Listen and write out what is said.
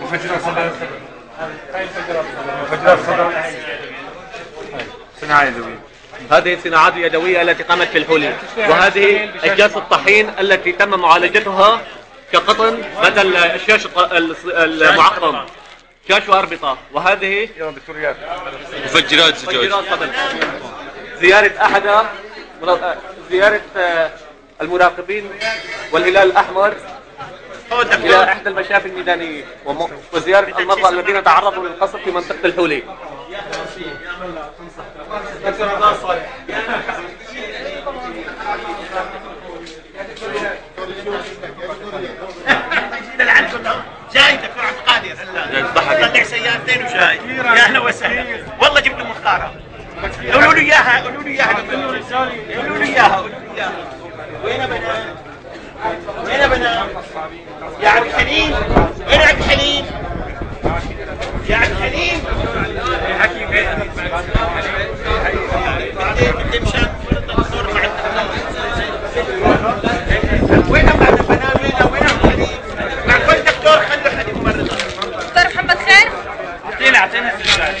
مفجرات صدر مفجرات صدر صناعة يدوية هذه الصناعات اليدوية التي قامت في الحلي وهذه أكياس الطحين التي تم معالجتها كقطن بدل الشاش المعقم شاش وأربطة وهذه مفجرات زجاج. زيارة أحد زيارة آه، المراقبين والهلال الأحمر. إلى إحدى المشافي الميدانية وم- وزيارة المرضى الذين تعرضوا للقصف في منطقة الحولي. جاي دكتور عبد القادر هلا طلع سيارتين وجاي يا أهلا وسهلا والله جبت مختاره قولوا لي إياها قولوا لي إياها. قولوا لي إياها قولوا لي إياها. وين بنات؟ يا عبد الحليم. وين عبد الحليم؟ يا عبد الحليم. الدكتور مع وين عبد الحليم؟ مع كل دكتور يمرض. دكتور محمد خير. اعطينا اعطينا السجاد.